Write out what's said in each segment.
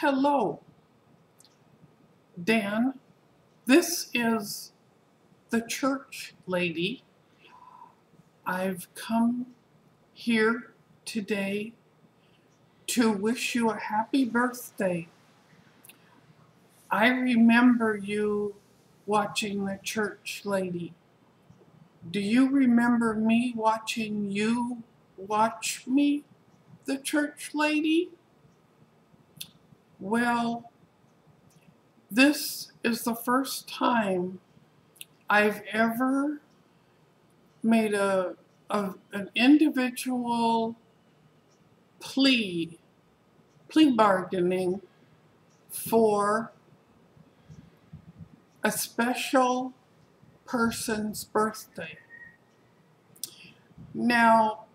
Hello, Dan. This is the church lady. I've come here today to wish you a happy birthday. I remember you watching the church lady. Do you remember me watching you watch me, the church lady? Well, this is the first time I've ever made a, a an individual plea, plea bargaining for a special person's birthday. Now,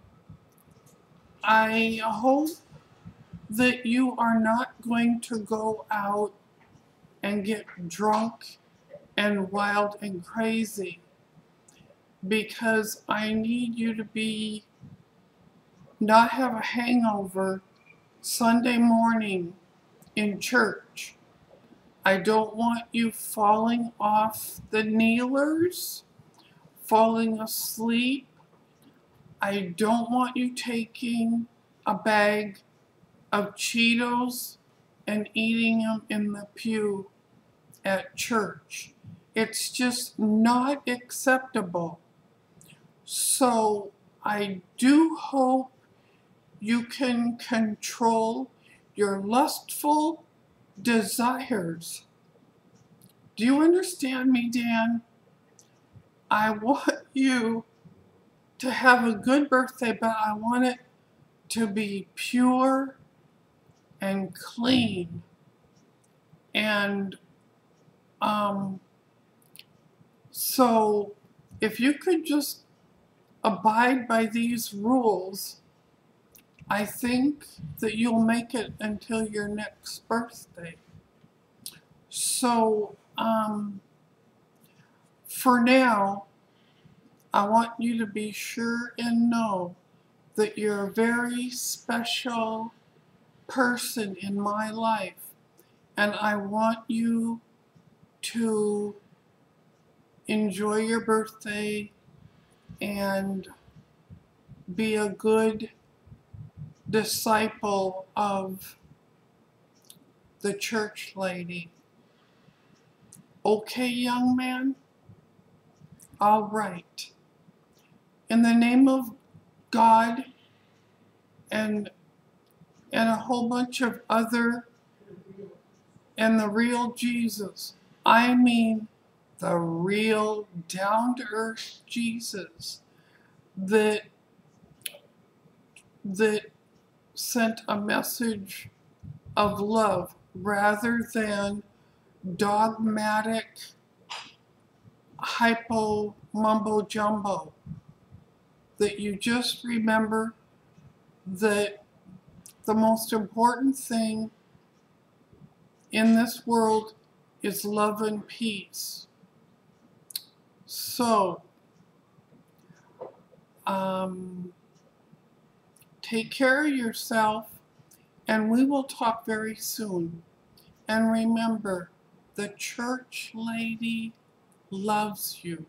I hope that you are not going to go out and get drunk and wild and crazy because I need you to be not have a hangover Sunday morning in church. I don't want you falling off the kneelers, falling asleep. I don't want you taking a bag of Cheetos and eating them in the pew at church. It's just not acceptable. So I do hope you can control your lustful desires. Do you understand me, Dan? I want you to have a good birthday, but I want it to be pure and clean. And um, so if you could just abide by these rules, I think that you'll make it until your next birthday. So, um, for now, I want you to be sure and know that you're very special person in my life. And I want you to enjoy your birthday and be a good disciple of the church lady. Okay, young man? All right. In the name of God and and a whole bunch of other and the real Jesus. I mean the real down-to-earth Jesus that that sent a message of love rather than dogmatic hypo mumbo jumbo that you just remember that the most important thing in this world is love and peace. So, um, Take care of yourself, and we will talk very soon. And remember, the church lady loves you.